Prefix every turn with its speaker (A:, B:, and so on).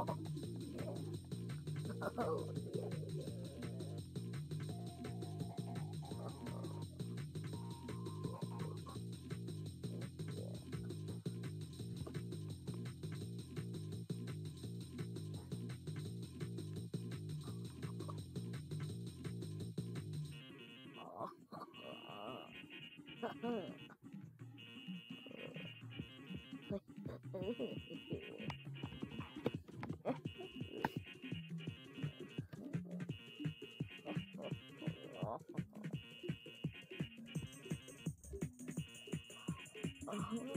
A: Oh, yeah. 음. 아,